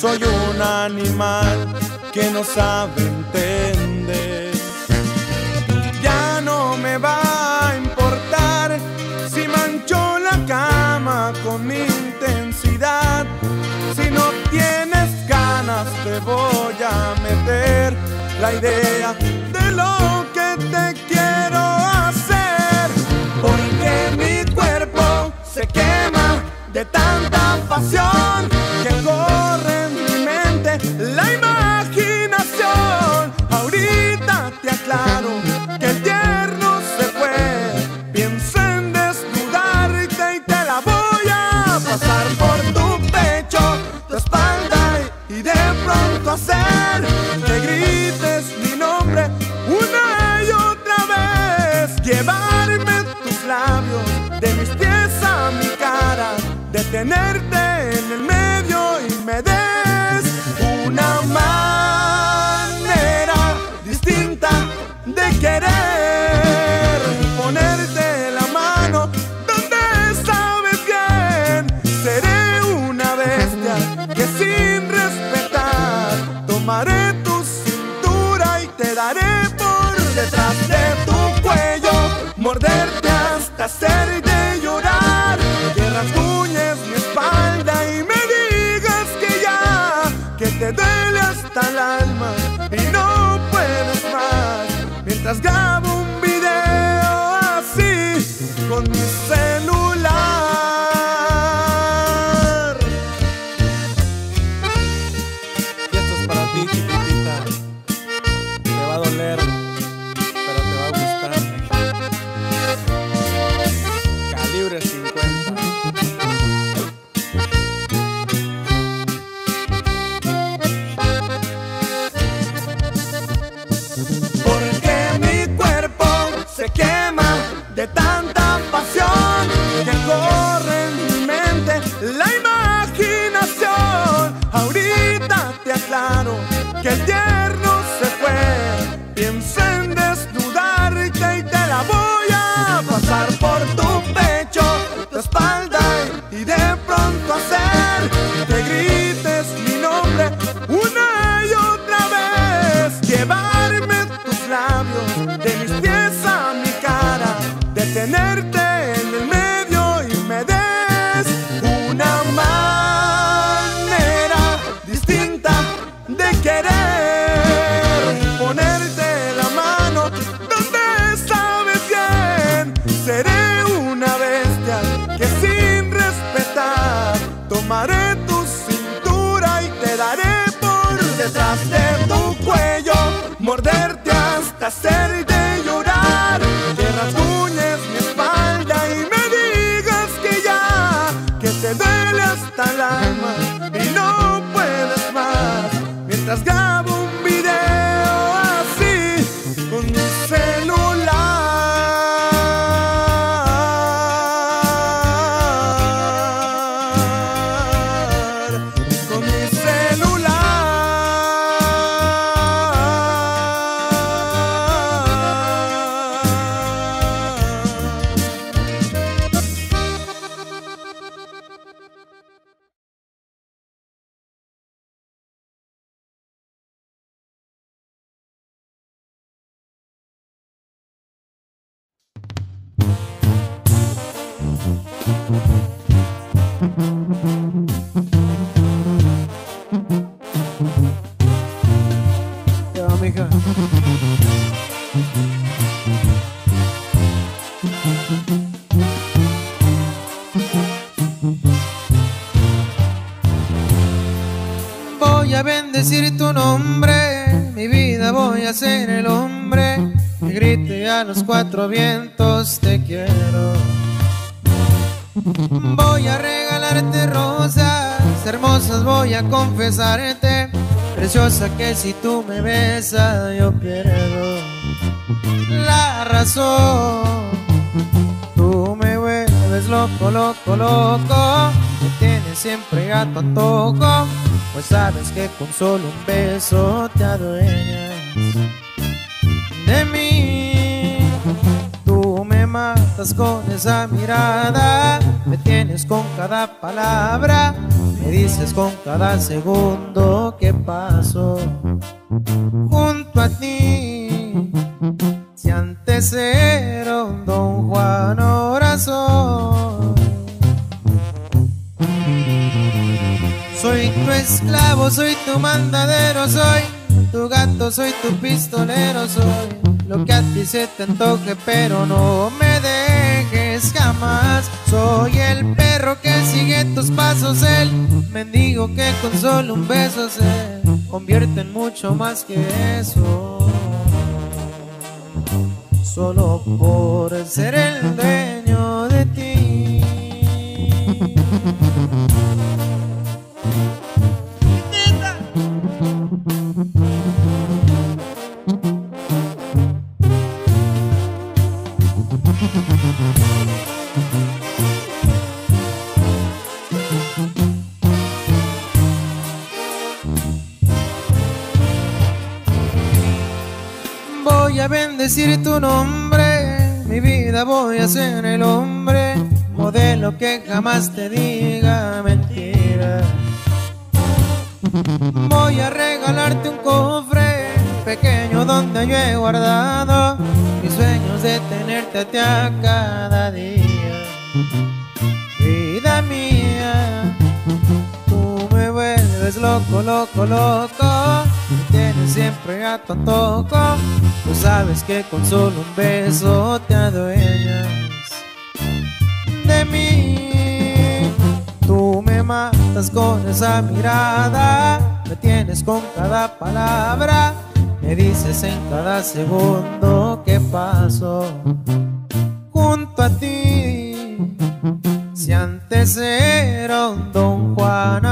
Soy un animal que no sabe entender. Ya no me va a importar si manchó la cama con intensidad. Si no tienes ganas te voy a meter la idea de lo que te quiero hacer. Porque mi cuerpo se quema de tanta pasión. tenerte. claro que el tiempo los cuatro vientos te quiero. Voy a regalarte rosas hermosas, voy a confesarte, preciosa que si tú me besas yo pierdo la razón. Tú me vuelves loco, loco, loco, me tienes siempre gato a toco, pues sabes que con solo un beso te adueñas de mi con esa mirada, me tienes con cada palabra, me dices con cada segundo que paso junto a ti. Si antes era un don Juan, ahora soy. Soy tu esclavo, soy tu mandadero, soy tu gato, soy tu pistolero, soy lo que a ti se te antoje, pero no me dejes jamás. Soy el perro que sigue tus pasos, el mendigo que con solo un beso se convierte en mucho más que eso. Solo por ser el dueño Bendecir tu nombre, mi vida voy a ser el hombre, modelo que jamás te diga mentira. Voy a regalarte un cofre pequeño donde yo he guardado mis sueños de tenerte a a cada día. Vida mía, tú me vuelves loco, loco, loco. Siempre a tu antojo. Tú sabes que con solo un beso te adueñas de mí. Tú me matas con esa mirada, me tienes con cada palabra, me dices en cada segundo que paso junto a ti. Si antes era un don Juan,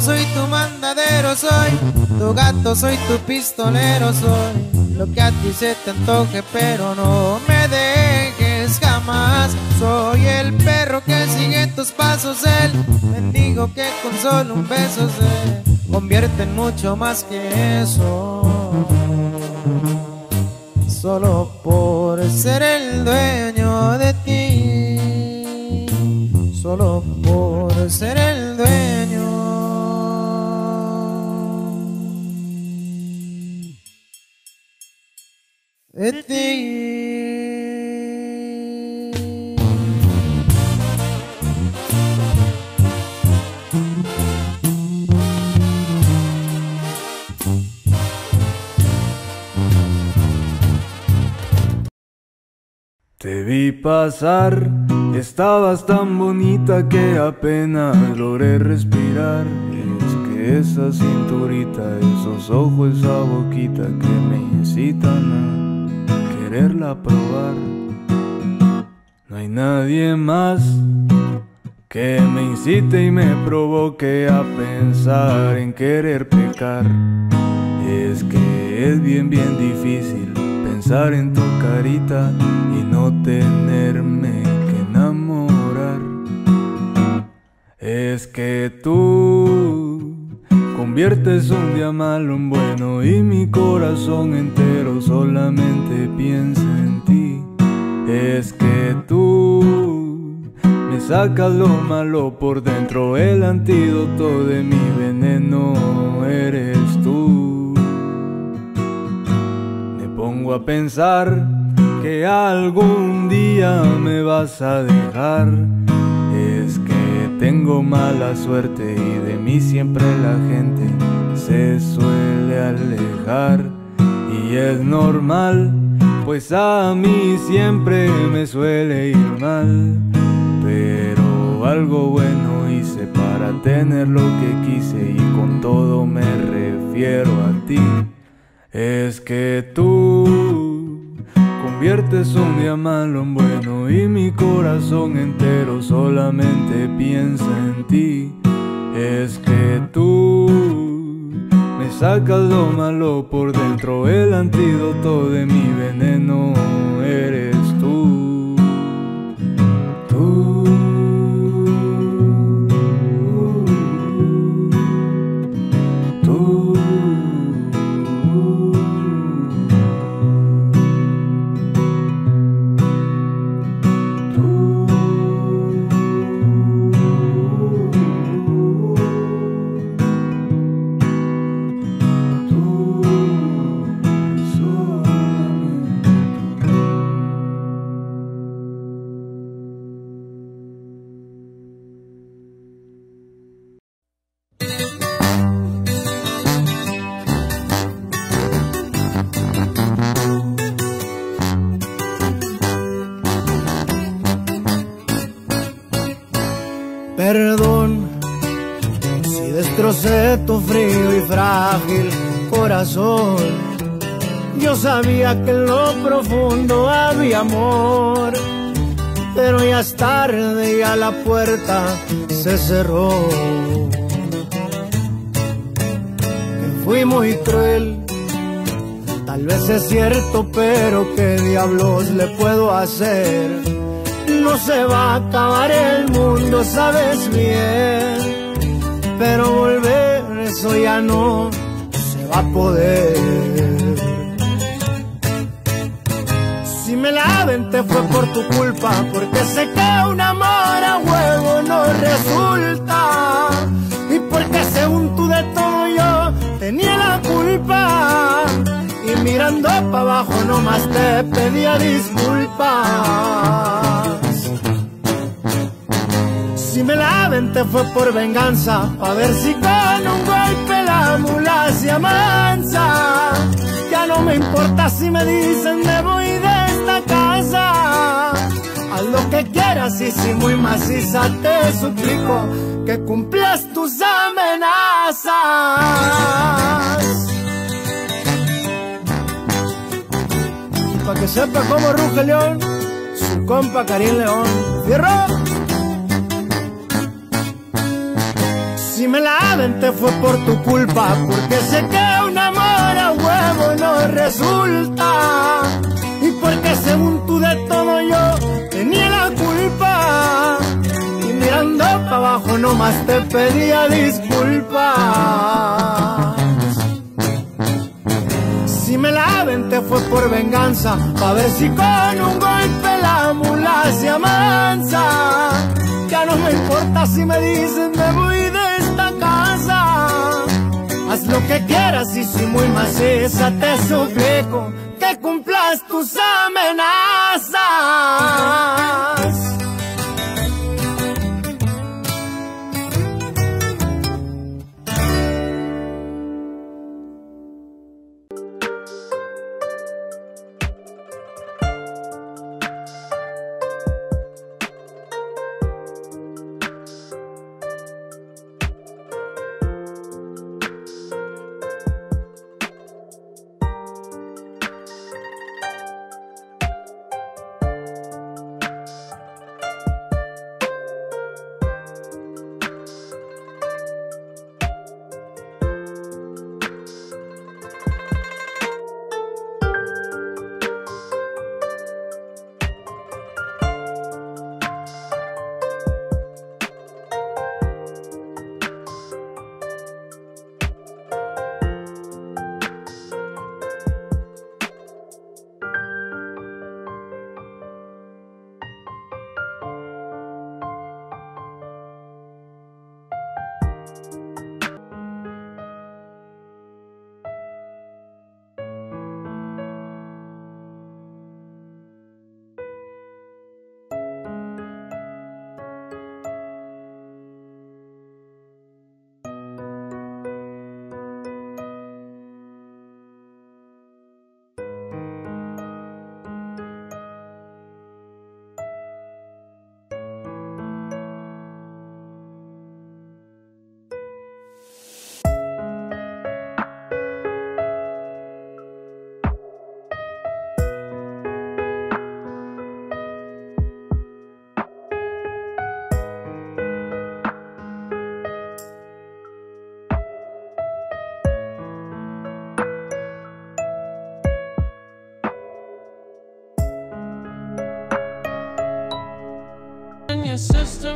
soy tu mandadero, soy tu gato, soy tu pistolero, soy lo que a ti se te antoje, pero no me dejes jamás. Soy el perro que sigue tus pasos, el mendigo que con solo un beso se convierte en mucho más que eso. Solo por ser el dueño Te vi pasar, estabas tan bonita que apenas logré respirar. Es que esa cinturita, esos ojos, esa boquita que me incitan a quererla probar. No hay nadie más que me incite y me provoque a pensar en querer pecar. Es que es bien, bien difícil pensar en tu carita y no tenerme que enamorar. Es que tú conviertes un día malo en bueno y mi corazón entero solamente piensa en ti. Es que tú me sacas lo malo por dentro, el antídoto de mi veneno eres tú pongo a pensar que algún día me vas a dejar. Tengo mala suerte y de mí siempre la gente se suele alejar. Y es normal, pues a mí siempre me suele ir mal. Pero algo bueno hice para tener lo que quise y con todo me refiero a ti. Es que tú Conviertes un día malo en bueno y mi corazón entero solamente piensa en ti. Es que tú me sacas lo malo por dentro, el antídoto de mi veneno tu frío y frágil corazón. Yo sabía que en lo profundo había amor, pero ya es tarde y a la puerta se cerró. Que fui muy cruel, tal vez es cierto, pero qué diablos le puedo hacer no se va a acabar el mundo, sabes bien. Pero volver, eso ya no se va a poder. Si me la te fue por tu culpa, porque sé que un amor a huevo no resulta. Y porque según tú de todo yo tenía la culpa. Y mirando para abajo nomás te pedía disculpas. Si me la te fue por venganza, a ver si con un golpe la mula se amansa. Ya no me importa si me dicen me voy de esta casa. Haz lo que quieras y si muy maciza te suplico que cumplas tus amenazas. Para que sepa cómo ruge León, su compa Karim León. ¡Fierro! Si me la te fue por tu culpa, porque sé que un amor a huevo no resulta. Y porque según tú de todo yo tenía la culpa. Y mirando para abajo nomás te pedía disculpas. Si me la te fue por venganza, pa' ver si con un golpe la mula se amansa. Ya no me importa si me dicen me voy Lo que quieras y si muy maciza te suplico que cumplas tus amenazas.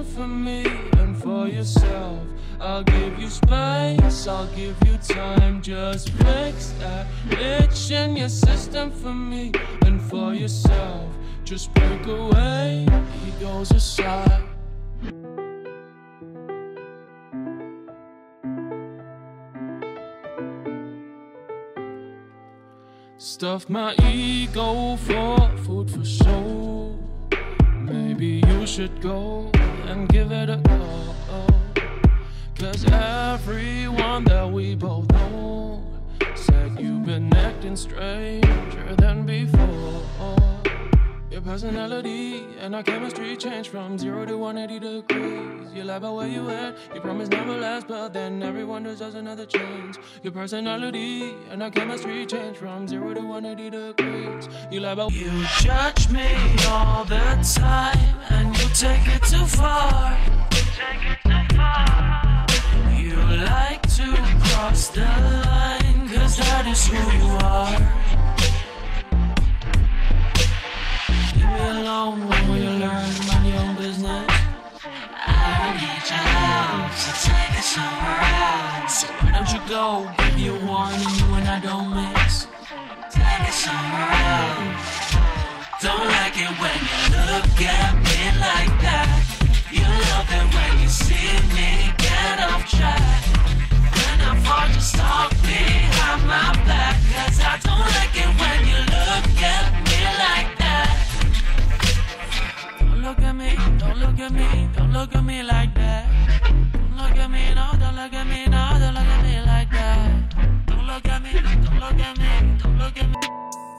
System for me and for yourself. I'll give you space, I'll give you time. Just fix that itch in your system for me and for yourself. Just break away, he goes aside. Stuff my ego for food for soul. Maybe you should go and give it a go. Cause everyone that we both know said you've been acting stranger than before. Your personality and our chemistry changed from zero to 180 degrees. You lie about where you at, you promise never last, but then everyone deserves another chance. Your personality and our chemistry changed from zero to 180 degrees. You lie about you judge me all the time, and you take it too far. Take it too far. You like to cross the line, cause that is who you are. So take it somewhere else. So why don't you go? Give you a warning, you and I don't mix. Take it somewhere else. Don't like it when you look at me like that. You love it when you see me get off track. When I fall, just talk behind my back. Cause I don't like it when you look at me like that Don't look at me, don't look at me, don't look at me like that look at me, no, don't look at me, no, don't look at me like that. Don't look at me, no, don't look at me, don't look at me.